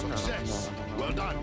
Success. Well done.